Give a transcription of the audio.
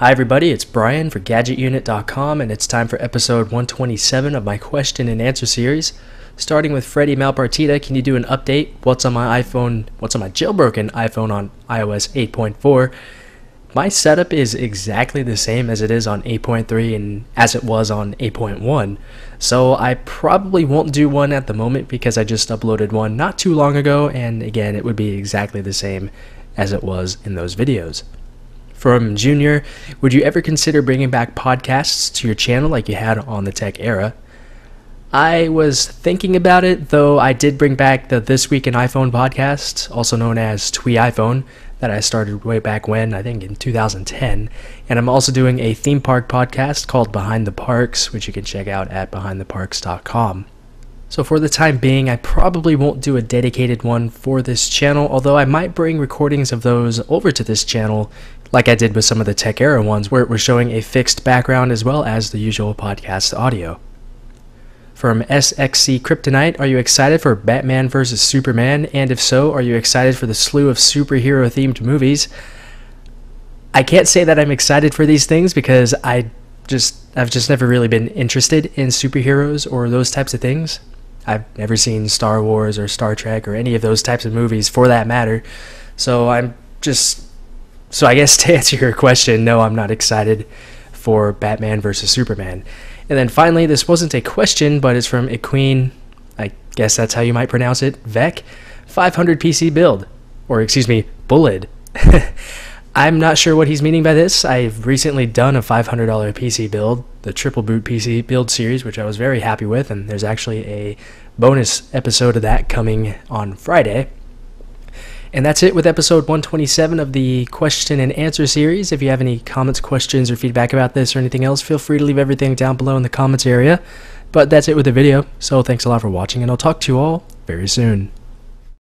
Hi, everybody, it's Brian for GadgetUnit.com, and it's time for episode 127 of my question and answer series. Starting with Freddie Malpartita, can you do an update? What's on my iPhone? What's on my jailbroken iPhone on iOS 8.4? My setup is exactly the same as it is on 8.3 and as it was on 8.1, so I probably won't do one at the moment because I just uploaded one not too long ago, and again, it would be exactly the same as it was in those videos from Junior, would you ever consider bringing back podcasts to your channel like you had on the Tech Era? I was thinking about it, though I did bring back the This Week in iPhone podcast, also known as Twee iPhone, that I started way back when, I think in 2010. And I'm also doing a theme park podcast called Behind the Parks, which you can check out at behindtheparks.com. So for the time being, I probably won't do a dedicated one for this channel, although I might bring recordings of those over to this channel like I did with some of the Tech Era ones where it was showing a fixed background as well as the usual podcast audio. From SXC Kryptonite, are you excited for Batman vs. Superman? And if so, are you excited for the slew of superhero themed movies? I can't say that I'm excited for these things because I just I've just never really been interested in superheroes or those types of things. I've never seen Star Wars or Star Trek or any of those types of movies for that matter. So I'm just. So I guess to answer your question, no, I'm not excited for Batman versus Superman. And then finally, this wasn't a question, but it's from a queen. I guess that's how you might pronounce it. Vec, 500 PC build, or excuse me, Bullet. I'm not sure what he's meaning by this. I've recently done a $500 PC build, the Triple Boot PC build series, which I was very happy with, and there's actually a bonus episode of that coming on Friday. And that's it with episode 127 of the question and answer series. If you have any comments, questions, or feedback about this or anything else, feel free to leave everything down below in the comments area. But that's it with the video, so thanks a lot for watching, and I'll talk to you all very soon.